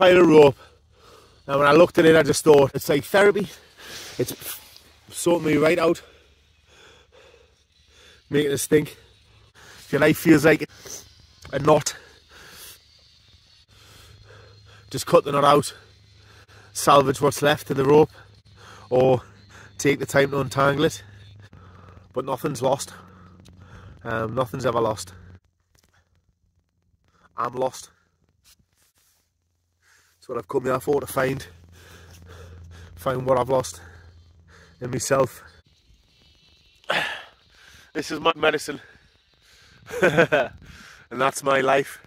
of rope. And when I looked at it, I just thought, it's like therapy. It's sorting me right out. Making it stink. If your life feels like a knot, just cut the knot out, salvage what's left of the rope, or take the time to untangle it. But nothing's lost. Um, nothing's ever lost. I'm lost. That's what I've come here for, to find, find what I've lost in myself. This is my medicine. and that's my life.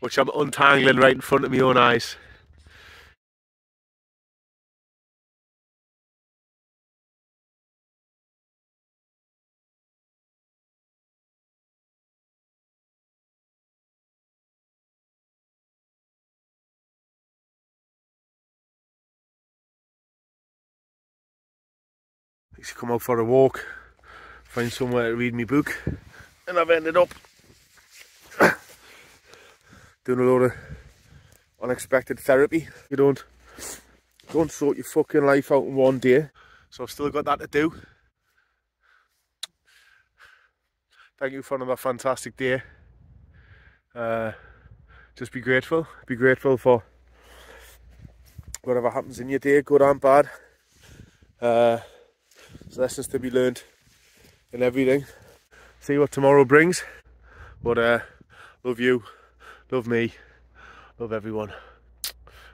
Which I'm untangling right in front of my own eyes. I used to come out for a walk, find somewhere to read my book, and I've ended up doing a lot of unexpected therapy. You don't don't sort your fucking life out in one day. So I've still got that to do. Thank you for another fantastic day. Uh, just be grateful. Be grateful for whatever happens in your day, good and bad. Uh, lessons to be learned in everything. See what tomorrow brings. But uh, love you, love me, love everyone.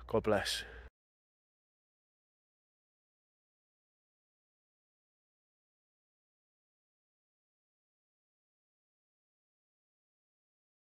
God bless.